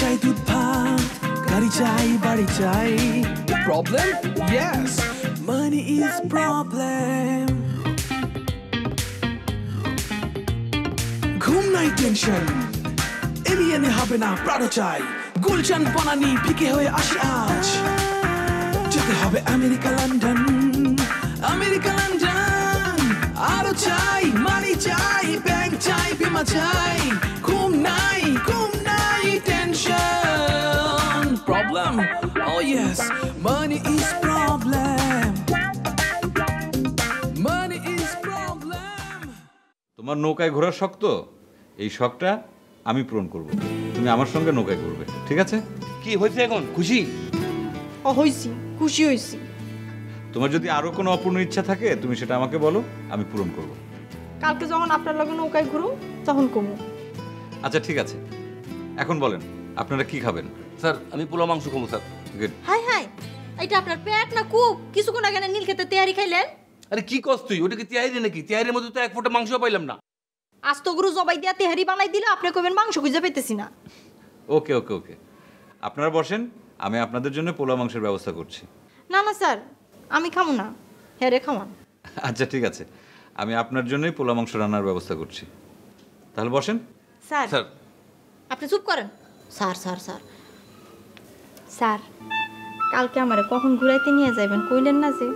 চাই দুধ ভাত গাড়ি চাই বাড়ি চাই। Problem Yes. Money is problem. ঘুম নাই টেনশন এলিয়েনে হবে না প্রাণো চাই। গুলশান বানানি ফিকে হয়ে আসে আজ। যেতে হবে আমেরিকা লন্ডন। America London. আরও চাই মানি চাই ব্যাংক চাই বিমা চাই। ঘুম নাই ঘুম tension problem Oh yes, money is problem. Money is problem. তোমার নৌকায় ঘোরার শখ তো? এই শখটা আমি পূরণ করব। তুমি আমার সঙ্গে নৌকায় ঘুরবে ঠিক আছে? কি হয়েছে এখন? খুশি? ও হইছি। খুশি হইছি। তোমার যদি আরও কোনো অপূর্ণ ইচ্ছা থাকে তুমি সেটা আমাকে বলো আমি পূরণ করব। কালকে যখন আপনার লগে নৌকায় ঘুরো তখন কমু। আচ্ছা ঠিক আছে। এখন বলেন আপনারা কি খাবেন? স্যার আমি পোলাও মাংস খাব স্যার। গুড হাই হাই এটা আপনার পেট না কূপ কিছুক্ষণ আগে না নীল খেতে তৈরি খাইলেন? আরে কি কস তুই? ওটা কি তিয়ারি নাকি? তিয়ারির মধ্যে তো এক ফোঁটা মাংস পাইলাম না। আস্ত গরু জবাই দিয়া তেহারি বানাই দিলে আপনি কবেন মাংস খুঁজে পেতেছি না। ওকে ওকে ওকে। আপনারা বসেন আমি আপনাদের জন্য পোলা মাংসের ব্যবস্থা করছি। না না স্যার আমি খামু না। হেরে খাওয়ান আচ্ছা ঠিক আছে। আমি আপনার জন্যই পোলা মাংস রান্নার ব্যবস্থা করছি। তাহলে বসেন। স্যার। স্যার আপনি চুপ করেন। Sir sir sir. স্যার কালকে আমারে কখন ঘুরাইতে নিয়ে যাবেন কইলেন না যে?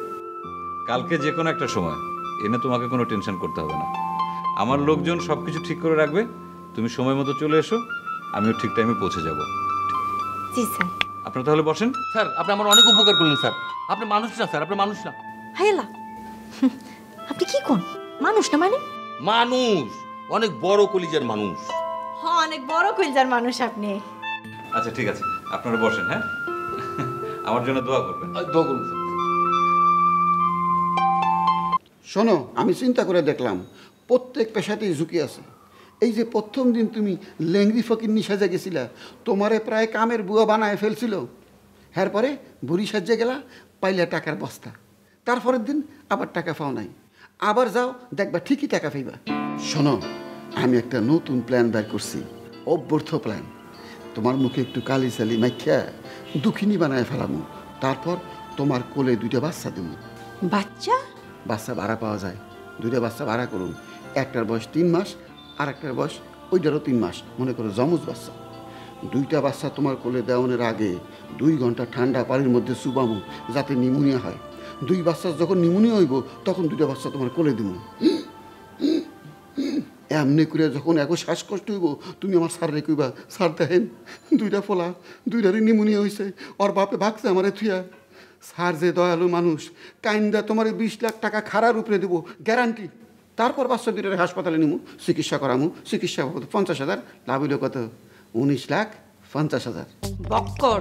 কালকে যে কোনো একটা সময়। এনে তোমাকে কোনো টেনশন করতে হবে না। আমার লোকজন সব কিছু ঠিক করে রাখবে। তুমি সময় মতো চলে এসো। আমিও ঠিক টাইমে পৌঁছে যাব। জি স্যার। আপনারা তাহলে বসেন। স্যার আপনি আমার অনেক উপকার করলেন স্যার। আপনি মানুষ না স্যার আপনি মানুষ না। হাইলা আপনি কি কোন? মানুষ না মানে? মানুষ অনেক বড় কলিজার মানুষ। অনেক বড় কইলজার মানুষ আপনি। আচ্ছা ঠিক আছে। আপনারা বসেন হ্যাঁ? আমার জন্য দোয়া করবেন। দোয়া করুন শোনো আমি চিন্তা করে দেখলাম প্রত্যেক পেশাতেই ঝুঁকি আছে। এই যে প্রথম দিন তুমি লেংরি ফকির সাজে গেছিলা তোমারে প্রায় কামের বুয়া বানায় ফেলছিল। হ্যার পরে বুড়ি সাজে গেলা পাইলে টাকার বস্তা। তারপরের দিন আবার টাকা পাও নাই। আবার যাও দেখবা ঠিকই টাকা পাইবা। শোনো আমি একটা নতুন প্ল্যান বের করছি অভ্যর্থ প্ল্যান তোমার মুখে একটু কালি সালি মাইখ্যা দুঃখিনী বানায় ফেলামু। তারপর তোমার কোলে দুইটা বাচ্চা দেবো বাচ্চা? বাচ্চা ভাড়া পাওয়া যায়। দুইটা বাচ্চা ভাড়া করুন। একটার বয়স তিন মাস আর একটার বয়স ওইটারও তিন মাস। মনে করো জমজ বাচ্চা। দুইটা বাচ্চা তোমার কোলে দেওয়ানোর আগে দুই ঘণ্টা ঠান্ডা পানির মধ্যে চুবামু যাতে নিমোনিয়া হয়। দুই বাচ্চা যখন নিমোনিয়া হইব তখন দুইটা বাচ্চা তোমার কোলে দিব এমনি করে যখন এগো শ্বাসকষ্ট হইব, তুমি আমার স্যার কইবা, স্যার দেখেন, দুইটা ফোলা দুইটারই নিমোনিয়া হয়েছে ওর বাপে ভাগছে আমারে থুয়া স্যার যে দয়ালু মানুষ, কাইন্দা তোমার বিশ লাখ টাকা খারার উপরে দেবো, গ্যারান্টি। তারপর বাচ্চা দুইটার হাসপাতালে নিমু, চিকিৎসা করামু, চিকিৎসা বাবদ পঞ্চাশ হাজার, লাভ হইল কত? উনিশ লাখ পঞ্চাশ হাজার। বক্কর,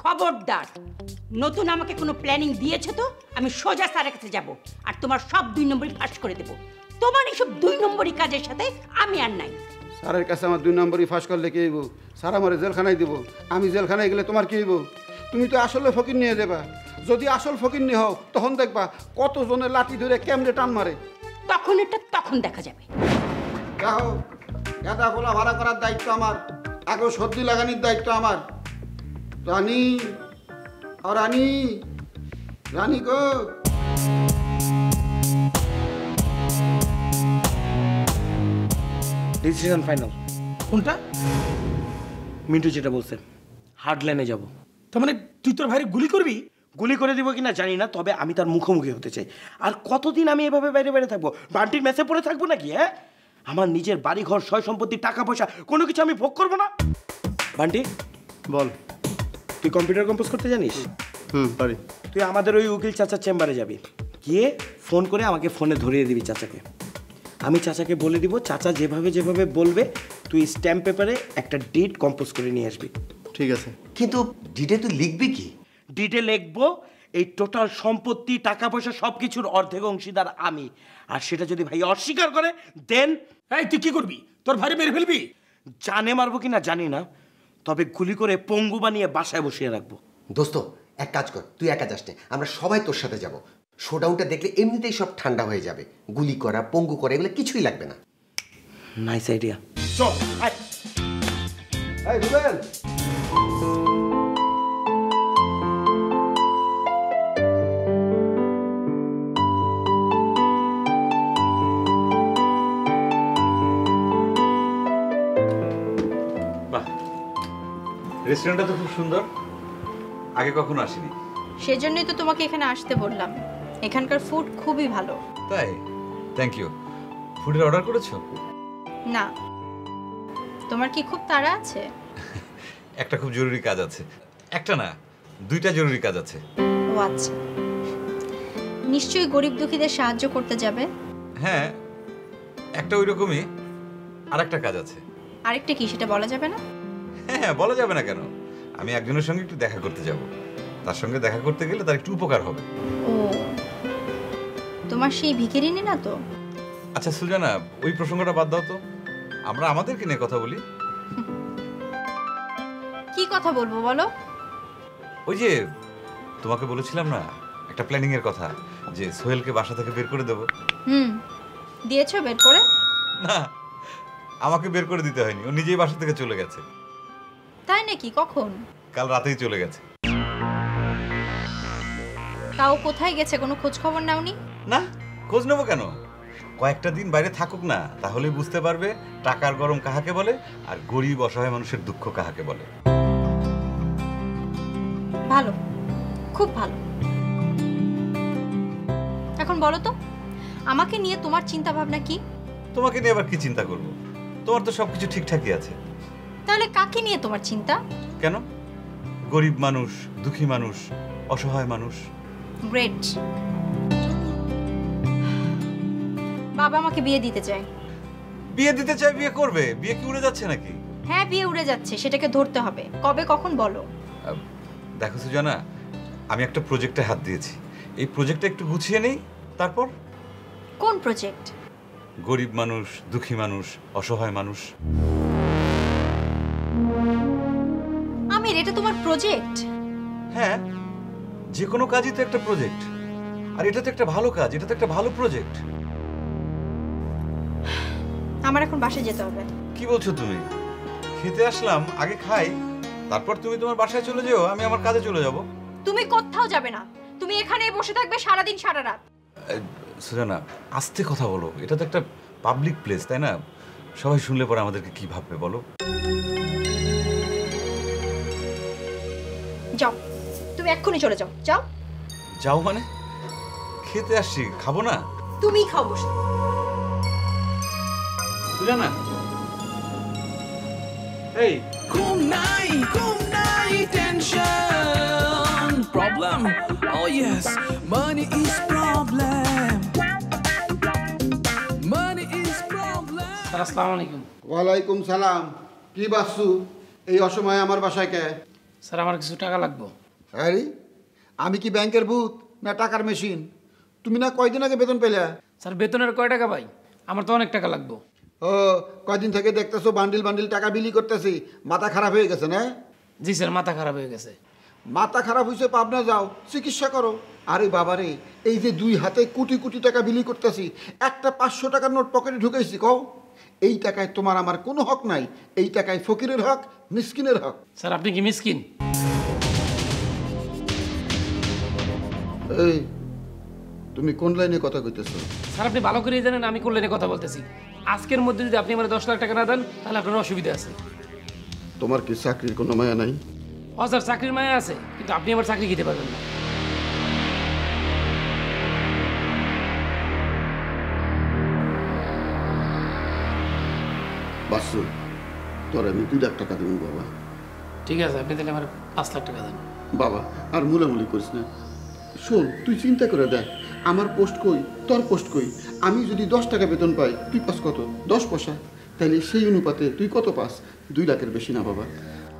খবরদার। নতুন আমাকে কোনো প্ল্যানিং দিয়েছে তো? আমি সোজা স্যারের কাছে যাব, আর তোমার সব দুই নম্বরই ফাঁস করে দেবো। তোমার এইসব দুই নম্বরই কাজের সাথে আমি আর নাই। স্যারের কাছে আমার দুই নম্বরই ফাঁস করলে কি হইব? স্যার আমার জেলখানায় দিব। আমি জেলখানায় গেলে তোমার কি হইব? তুমি তো আসলে ফকির নিয়ে দেবা যদি আসল ফকির নিয়ে হও তখন দেখবা কতজনের লাঠি ধরে কেমনে টান মারে। তখন এটা তখন দেখা যাবে। দেখো গাঁদা গোলা ভাড়া করার দায়িত্ব আমার আগে সর্দি লাগানির দায়িত্ব আমার। রানী রানী রানী গো। ডিসিশন ফাইনাল কোনটা? মিন্টু যেটা বলছে হার্ড লাইনে যাব। তার মানে তুই তোর ভাইরে গুলি করবি? গুলি করে দিব কিনা জানি না তবে আমি তার মুখোমুখি হতে চাই। আর কতদিন আমি এভাবে বাইরে বাইরে থাকব? বান্টির মেসে পড়ে থাকব নাকি হ্যাঁ? আমার নিজের বাড়ি ঘর সয় সম্পত্তি টাকা পয়সা কোনো কিছু আমি ভোগ করব না? বান্টি বল। তুই কম্পিউটার কম্পোজ করতে জানিস? হুম পারি। তুই আমাদের ওই উকিল চাচার চেম্বারে যাবি। গিয়ে ফোন করে আমাকে ফোনে ধরিয়ে দিবি চাচাকে। আমি চাচাকে বলে দিব চাচা যেভাবে যেভাবে বলবে তুই স্ট্যাম্প পেপারে একটা ডেট কম্পোজ করে নিয়ে আসবি। ঠিক আছে। কিন্তু ডিটে তুই লিখবি কি? ডিটে লিখব এই টোটাল সম্পত্তি টাকা পয়সা সব কিছুর অর্ধেক অংশীদার আমি। আর সেটা যদি ভাই অস্বীকার করে দেন এই তুই কি করবি? তোর ভাই মেরে ফেলবি? জানে মারবো কিনা জানি না তবে গুলি করে পঙ্গু বানিয়ে বাসায় বসিয়ে রাখব। দোস্ত এক কাজ কর তুই একা যাস আমরা সবাই তোর সাথে যাব। শোডাউনটা দেখলে এমনিতেই সব ঠান্ডা হয়ে যাবে। গুলি করা পঙ্গু করা এগুলো কিছুই লাগবে না। নাইস আইডিয়া চল এই রুবেল! বাহ। রেস্টুরেন্টটা তো খুব সুন্দর। আগে কখনো আসিনি। সেজন্যই তো তোমাকে এখানে আসতে বললাম। এখানকার ফুড খুবই ভালো। তাই? থ্যাংক ইউ ফুডের অর্ডার করেছ? না। তোমার কি খুব তাড়া আছে? একটা খুব জরুরি কাজ আছে। একটা না দুইটা জরুরি কাজ আছে। ও আচ্ছা। নিশ্চয়ই গরিব দুঃখীদের সাহায্য করতে যাবে? হ্যাঁ একটা ওই রকমই আর একটা কাজ আছে। আরেকটা কি সেটা বলা যাবে না? হ্যাঁ বলা যাবে না কেন? আমি একজনের সঙ্গে একটু দেখা করতে যাব। তার সঙ্গে দেখা করতে গেলে তার একটু উপকার হবে। ও তোমার সেই ভিখিরিনি না তো? আচ্ছা সুজানা ওই প্রসঙ্গটা বাদ দাও তো। আমরা আমাদেরকে নিয়ে কথা বলি। কি কথা বলব বলো? ওই যে তোমাকে বলেছিলাম না একটা প্ল্যানিং এর কথা যে সোহেলকে বাসা থেকে বের করে দেব। হুম দিয়েছ বের করে? না আমাকে বের করে দিতে হয়নি ও নিজেই বাসা থেকে চলে গেছে। তাই নাকি কখন? কাল রাতেই চলে গেছে। তাও কোথায় গেছে কোনো খোঁজ খবর নাওনি? না খোঁজ নেব কেন? কয়েকটা দিন বাইরে থাকুক না তাহলেই বুঝতে পারবে টাকার গরম কাহাকে বলে আর গরিব অসহায় মানুষের দুঃখ কাহাকে বলে। ভালো খুব ভালো। এখন বলো তো আমাকে নিয়ে তোমার চিন্তা ভাবনা কি? তোমাকে নিয়ে আবার কি চিন্তা করব? তোমার তো সবকিছু ঠিকঠাকই আছে। তাহলে কাকে নিয়ে তোমার চিন্তা? কেন? গরিব মানুষ দুঃখী মানুষ অসহায় মানুষ। গ্রেট বাবা আমাকে বিয়ে দিতে চায়। বিয়ে দিতে চাই বিয়ে করবে? বিয়ে কি উড়ে যাচ্ছে নাকি? হ্যাঁ বিয়ে উড়ে যাচ্ছে সেটাকে ধরতে হবে। কবে কখন বলো? দেখো সুজানা আমি একটা প্রজেক্টে হাত দিয়েছি। এই প্রজেক্টটা একটু গুছিয়ে নেই তারপর? কোন প্রজেক্ট গরিব মানুষ দুঃখী মানুষ অসহায় মানুষ। আমির এটা তোমার প্রজেক্ট হ্যাঁ যে কোনো কাজই তো একটা প্রজেক্ট আর এটা তো একটা ভালো কাজ এটা তো একটা ভালো প্রজেক্ট আমার এখন বাসায় যেতে হবে। কি বলছো তুমি? খেতে আসলাম আগে খাই তারপর তুমি তোমার বাসায় চলে যেও আমি আমার কাজে চলে যাব। তুমি কোথাও যাবে না। তুমি এখানেই বসে থাকবে সারাদিন সারা রাত। সুজানা আস্তে কথা বলো। এটা তো একটা পাবলিক প্লেস তাই না? সবাই শুনলে পরে আমাদেরকে কি ভাববে বলো। যাও তুমি এক্ষুনি চলে যাও। যাও। যাও মানে? খেতে আসছি খাব না? তুমি খাও বসে। এই। Kum nai, kum nai tension. Problem? Oh yes, money is problem. Money is problem. Sir আসসালামু আলাইকুম। ওয়ালাইকুম সালাম। কি বাসু? এই অসময়ে আমার বাসায় কে? স্যার আমার কিছু টাকা লাগবে। আরে আমি কি ব্যাংকের ভূত না টাকার মেশিন? তুমি না কয়দিন আগে বেতন পেলে? স্যার বেতনের কয় টাকা পাই আমার তো অনেক টাকা লাগবে। ও কয়দিন থেকে দেখতেছো বান্ডিল বান্ডিল টাকা বিলি করতেছি? মাথা খারাপ হয়ে গেছে না? জি স্যার মাথা খারাপ হয়ে গেছে। মাথা খারাপ হয়েছে পাবনা যাও চিকিৎসা করো। আরে বাবারে এই যে দুই হাতে কোটি কোটি টাকা বিলি করতেছি একটা পাঁচশো টাকার নোট পকেটে ঢুকাইছি কও? এই টাকায় তোমার আমার কোনো হক নাই এই টাকায় ফকিরের হক মিসকিনের হক। স্যার আপনি কি মিসকিন? এই তুমি কোন লাইনে কথা কইতেছো? স্যার আপনি ভালো করেই জানেন আমি কোন লাইনে কথা বলতেছি। আজকের মধ্যে যদি আপনি আমার দশ লাখ টাকা না দেন তাহলে আপনার অসুবিধা আছে। তোমার কি চাকরির কোনো মায়া নাই? ও স্যার চাকরির মায়া আছে কিন্তু আপনি আমার চাকরি খেতে পারবেন না। বাসু তোর আমি দুই লাখ টাকা দেবো বাবা। ঠিক আছে আপনি তাহলে আমার পাঁচ লাখ টাকা দেন। বাবা আর মুলামুলি করিস না। শোন তুই চিন্তা করে দেখ আমার পোস্ট কই? তোর পোস্ট কই? আমি যদি দশ টাকা বেতন পাই তুই পাস কত? দশ পয়সা? তাহলে সেই অনুপাতে তুই কত পাস? দুই লাখের বেশি না বাবা।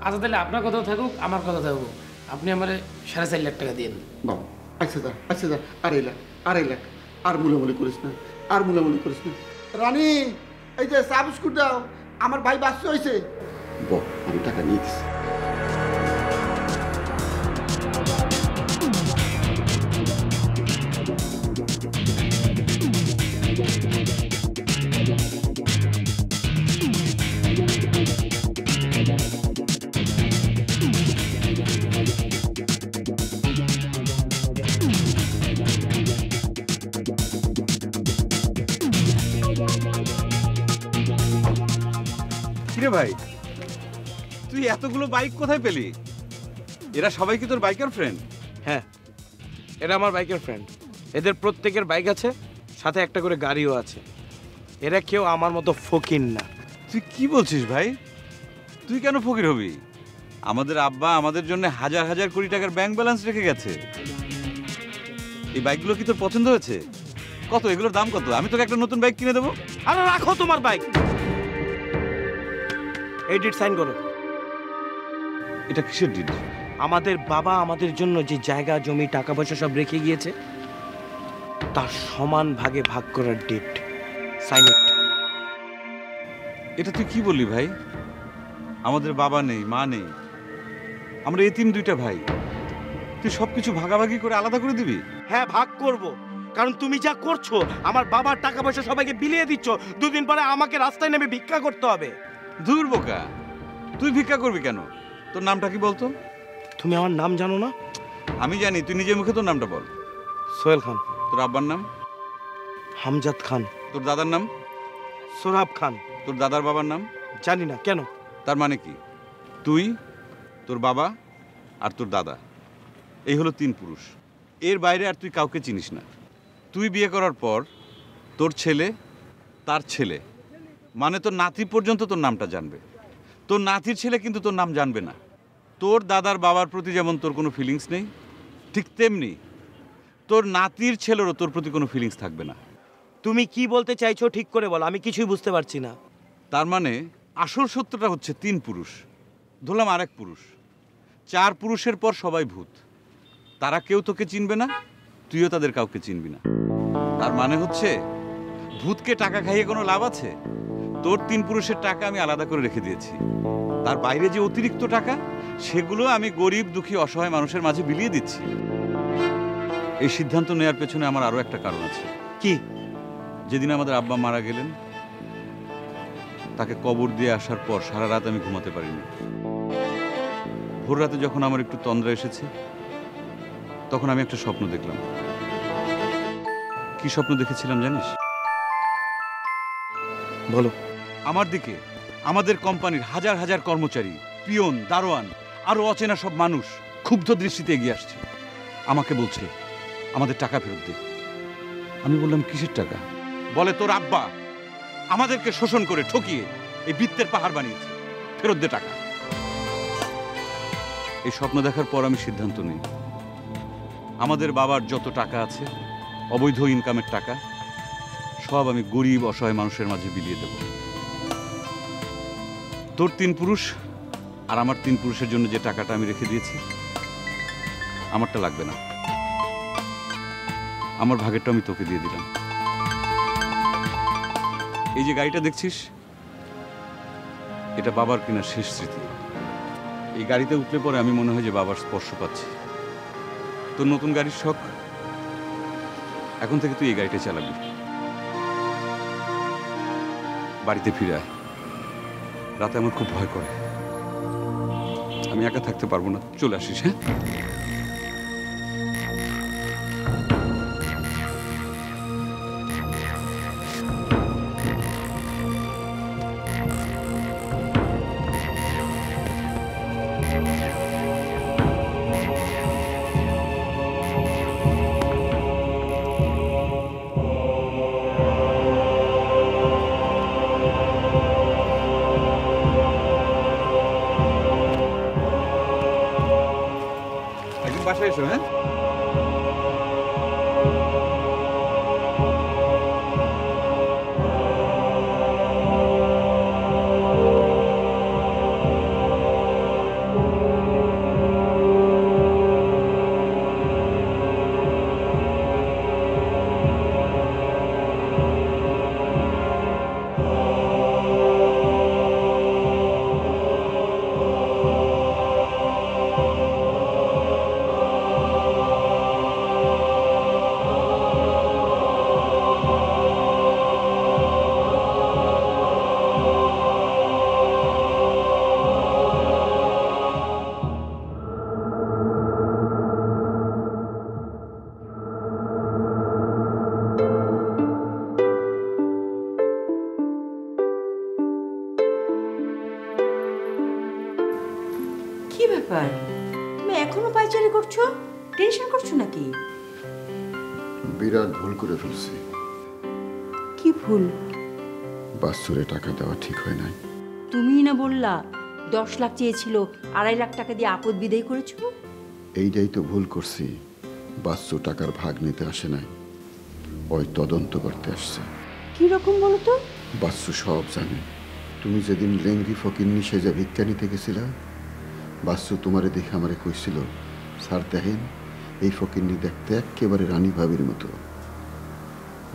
আচ্ছা তাহলে আপনার কথাও থাকুক আমার কথা থাকুক। আপনি আমার সাড়ে চার লাখ টাকা দিন। বাবা আচ্ছা দা আচ্ছা দা আড়াই লাখ আড়াই লাখ। আর মুলামুলি করিস না আর মুলামুলি করিস না। রানী এই যে চা বিস্কুট দাও আমার ভাই বাচ্চা হয়েছে ব আমি টাকা নিয়ে দিছি। কিরে ভাই, তুই এতগুলো বাইক কোথায় পেলি? এরা সবাই কি তোর বাইকের ফ্রেন্ড হ্যাঁ এরা আমার বাইকের ফ্রেন্ড এদের প্রত্যেকের বাইক আছে সাথে একটা করে গাড়িও আছে। এরা কেউ আমার মতো ফকির না। তুই কি বলছিস ভাই? তুই কেন ফকির হবি? আমাদের আব্বা আমাদের জন্য হাজার হাজার কোটি টাকার ব্যাংক ব্যালেন্স রেখে গেছে। এই বাইকগুলো কি তোর পছন্দ হয়েছে? কত? এগুলোর দাম কত? আমি তোকে একটা নতুন বাইক কিনে দেবো। আরে রাখো তোমার বাইক। এই ডিট সাইন করো। এটা কিসের ডিট আমাদের বাবা আমাদের জন্য যে জায়গা জমি টাকা পয়সা সব রেখে গিয়েছে তার সমান ভাগে ভাগ করার ডেট সাইন ইট এটা তুই কি বললি ভাই? আমাদের বাবা নেই মা নেই। আমরা এতিম দুইটা ভাই। তুই সবকিছু ভাগাভাগি করে আলাদা করে দিবি? হ্যাঁ ভাগ করব। কারণ তুমি যা করছ আমার বাবার টাকা পয়সা সবাইকে বিলিয়ে দিচ্ছ দুদিন পরে আমাকে রাস্তায় নেমে ভিক্ষা করতে হবে। দূর বোকা। তুই ভিক্ষা করবি কেন? তোর নামটা কি বলতো? তুমি আমার নাম জানো না? আমি জানি তুই নিজের মুখে তোর নামটা বল। সোহেল খান। তোর আব্বার নাম? হামজাদ খান। তোর দাদার নাম? সোরাব খান। তোর দাদার বাবার নাম? জানি না কেন? তার মানে কি? তুই তোর বাবা আর তোর দাদা। এই হলো তিন পুরুষ। এর বাইরে আর তুই কাউকে চিনিস না। তুই বিয়ে করার পর তোর ছেলে তার ছেলে। মানে তোর নাতি পর্যন্ত তোর নামটা জানবে। তোর নাতির ছেলে কিন্তু তোর নাম জানবে না। তোর দাদার বাবার প্রতি যেমন তোর কোনো ফিলিংস নেই ঠিক তেমনি তোর নাতির ছেলেরও তোর প্রতি কোনো ফিলিংস থাকবে না। তুমি কি বলতে চাইছো ঠিক করে বলো আমি কিছুই বুঝতে পারছি না। তার মানে আসল সত্যটা হচ্ছে তিন পুরুষ ধরলাম আরেক পুরুষ। চার পুরুষের পর সবাই ভূত। তারা কেউ তোকে চিনবে না তুইও তাদের কাউকে চিনবি না। তার মানে হচ্ছে ভূতকে টাকা খাইয়ে কোনো লাভ আছে? তোর তিন পুরুষের টাকা আমি আলাদা করে রেখে দিয়েছি। তার বাইরে যে অতিরিক্ত টাকা সেগুলো আমি গরিব দুঃখী অসহায় মানুষের মাঝে বিলিয়ে দিচ্ছি। এই সিদ্ধান্ত নেওয়ার পেছনে আমার আরও একটা কারণ আছে। কি? যেদিন আমাদের আব্বা মারা গেলেন তাকে কবর দিয়ে আসার পর সারা রাত আমি ঘুমাতে পারিনি। ভোর রাতে যখন আমার একটু তন্দ্রা এসেছে তখন আমি একটা স্বপ্ন দেখলাম। কি স্বপ্ন দেখেছিলাম জানিস? বলো। আমার দিকে আমাদের কোম্পানির হাজার হাজার কর্মচারী পিয়ন দারোয়ান আরও অচেনা সব মানুষ ক্ষুব্ধ দৃষ্টিতে এগিয়ে আসছে। আমাকে বলছে আমাদের টাকা ফেরত দে। আমি বললাম, কিসের টাকা? বলে, তোর আব্বা আমাদেরকে শোষণ করে ঠকিয়ে এই বৃত্তের পাহাড় বানিয়েছে। ফেরত দে টাকা। এই স্বপ্ন দেখার পর আমি সিদ্ধান্ত নিই, আমাদের বাবার যত টাকা আছে, অবৈধ ইনকামের টাকা, সব আমি গরিব, অসহায় মানুষের মাঝে বিলিয়ে দেব। তোর তিন পুরুষ আর আমার তিন পুরুষের জন্য যে টাকাটা আমি রেখে দিয়েছি, আমারটা লাগবে না। আমার ভাগেরটা আমি তোকে দিয়ে দিলাম। এই যে গাড়িটা দেখছিস? এটা বাবার কিনা শেষ স্মৃতি। এই গাড়িতে উঠলে পরে আমি মনে হয় যে বাবার স্পর্শ পাচ্ছি। তোর নতুন গাড়ির শখ? এখন থেকে তুই এই গাড়িটা চালাবি। বাড়িতে ফিরে আয়। রাতে আমার খুব ভয় করে। আমি একা থাকতে পারব না। চলে আসিস হ্যাঁ? ব্যাপার? তুমি এখনও পাইচারি করছ? টেনশন করছ নাকি? বিরাট ভুল করে ফেলছি। কি ভুল? বাসুরে টাকা দেওয়া ঠিক হয় নাই। তুমিই না বললা দশ লাখ চেয়েছিল আড়াই লাখ টাকা দিয়ে আপদ বিদায় করেছ? এইটাই তো ভুল করছি। বাচ্চু টাকার ভাগ নিতে আসে নাই। ওই তদন্ত করতে আসছে। কি রকম বলো তো বাচ্চু সব জানে। তুমি যেদিন লেঙ্গি ফকিন্নি সেজে ভিক্ষা নিতে গেছিলা বাচ্চু তোমারে দেখে আমারে কইছিল স্যার দেখেন এই ফকিরনি দেখতে একেবারে রানী ভাবির মতো।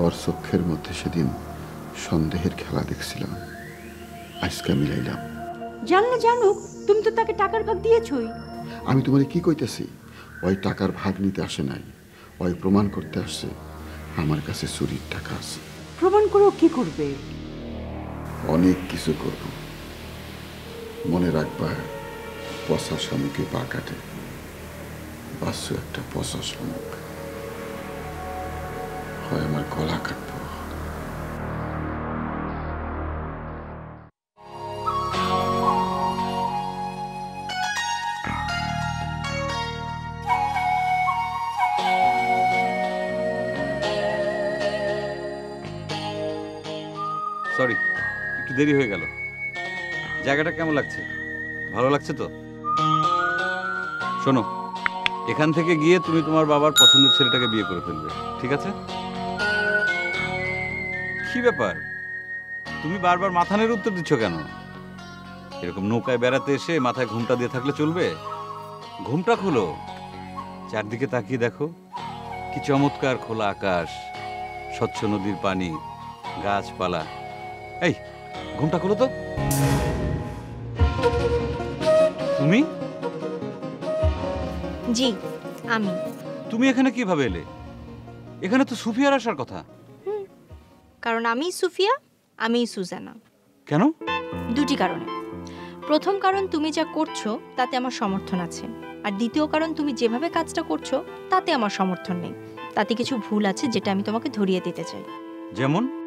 ওর চক্ষের মধ্যে সেদিন সন্দেহের খেলা দেখছিলাম। আজকা মিলাইলাম জানলে জানুক তুমি তো তাকে টাকার ভাগ দিয়েছই। আমি তোমারে কি কইতেছি? ওই টাকার ভাগ নিতে আসে নাই ওই প্রমাণ করতে আসছে আমার কাছে চুরির টাকা আছে। প্রমাণ করেও কি করবে? অনেক কিছু করব। মনে রাখবা পচা শামুকে পা কাটে। বাসু একটা পচা শামুক হয় আমার গলা কাটবো। সরি একটু দেরি হয়ে গেল। জায়গাটা কেমন লাগছে? ভালো লাগছে তো? শোনো, এখান থেকে গিয়ে তুমি তোমার বাবার পছন্দের ছেলেটাকে বিয়ে করে ফেলবে, ঠিক আছে? কি ব্যাপার? তুমি বারবার মাথানের উত্তর দিচ্ছ কেন? এরকম নৌকায় বেড়াতে এসে মাথায় ঘুমটা দিয়ে থাকলে চলবে? ঘুমটা খোলো। চারদিকে তাকিয়ে দেখো, কি চমৎকার খোলা আকাশ, স্বচ্ছ নদীর পানি, গাছপালা। এই, ঘুমটা খোলো তো। তুমি? জি আমি। তুমি এখানে কীভাবে এলে? এখানে তো সুফিয়ার আসার কথা। কারণ আমি সুফিয়া আমি সুজানা। কেন? দুটি কারণে। প্রথম কারণ তুমি যা করছ তাতে আমার সমর্থন আছে। আর দ্বিতীয় কারণ তুমি যেভাবে কাজটা করছ তাতে আমার সমর্থন নেই। তাতে কিছু ভুল আছে যেটা আমি তোমাকে ধরিয়ে দিতে চাই। যেমন?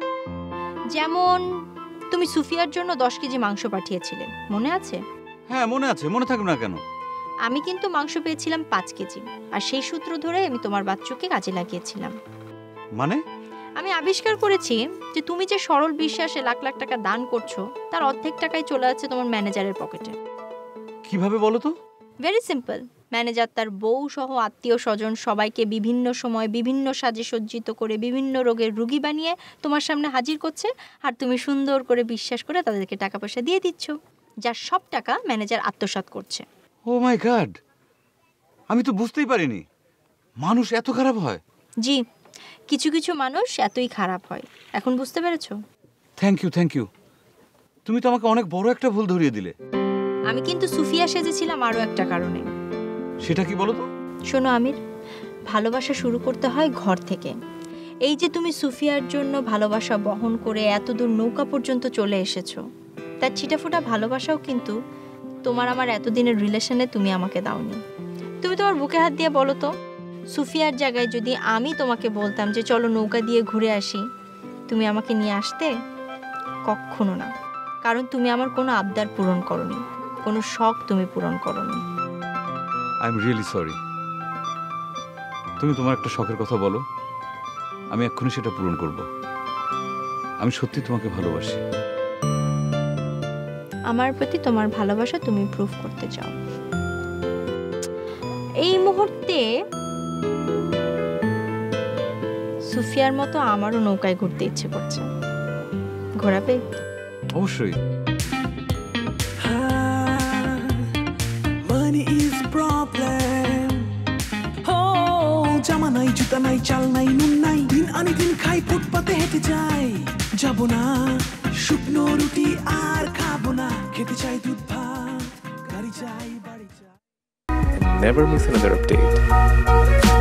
যেমন তুমি সুফিয়ার জন্য দশ কেজি মাংস পাঠিয়েছিলে। মনে আছে? হ্যাঁ মনে আছে। মনে থাকবে না কেন? আমি কিন্তু মাংস পেয়েছিলাম পাঁচ কেজি আর সেই সূত্র ধরে আমি তোমার বাচ্চুকে কাজে লাগিয়েছিলাম। মানে? আমি আবিষ্কার করেছি যে তুমি যে সরল বিশ্বাসে লাখ লাখ টাকা দান করছ তার অর্ধেক টাকাই চলে যাচ্ছে তোমার ম্যানেজারের পকেটে। কীভাবে বলো তো? ভেরি সিম্পল ম্যানেজার তার বউ সহ আত্মীয় স্বজন সবাইকে বিভিন্ন সময় বিভিন্ন সাজে সজ্জিত করে বিভিন্ন রোগের রুগী বানিয়ে তোমার সামনে হাজির করছে আর তুমি সুন্দর করে বিশ্বাস করে তাদেরকে টাকা পয়সা দিয়ে দিচ্ছ যার সব টাকা ম্যানেজার আত্মসাৎ করছে। ও মাই গড আমি তো বুঝতেই পারিনি। মানুষ এত খারাপ হয়। জি কিছু কিছু মানুষ এতই খারাপ হয়। এখন বুঝতে পেরেছ? থ্যাংক ইউ থ্যাংক ইউ তুমি তো আমাকে অনেক বড় একটা ভুল ধরিয়ে দিলে। আমি কিন্তু সুফিয়া সেজেছিলাম আরও একটা কারণে। সেটা কি বলো তো? শোনো আমির ভালোবাসা শুরু করতে হয় ঘর থেকে। এই যে তুমি সুফিয়ার জন্য ভালোবাসা বহন করে এতদূর নৌকা পর্যন্ত চলে এসেছ তার ছিটাফোটা ভালোবাসাও কিন্তু তোমার আমার এতদিনের রিলেশনে তুমি আমাকে দাওনি। তুমি তোমার বুকে হাত দিয়ে বলো তো। সুফিয়ার জায়গায় যদি আমি তোমাকে বলতাম যে চলো নৌকা দিয়ে ঘুরে আসি, তুমি আমাকে নিয়ে আসতে? কখনো না। কারণ তুমি আমার কোনো আবদার পূরণ করনি, কোনো শখ তুমি পূরণ করনি। আই এম রিয়েলি সরি তুমি তোমার একটা শখের কথা বলো। আমি এক্ষুনি সেটা পূরণ করব। আমি সত্যি তোমাকে ভালোবাসি। আমার প্রতি তোমার ভালোবাসা তুমি প্রুভ করতে চাও। এই মুহূর্তে সুফিয়ার মতো আমারও নৌকায় ঘুরতে ইচ্ছে করছে। ঘোরাবে? অবশ্যই। প্রবলেম ও জামা নাই জুতা নাই চাল নাই নুন নাই দিন আনি দিন খাই ফুটপাতে হেঁটে যাই। যাব না শুকনো রুটি আর Never miss another update.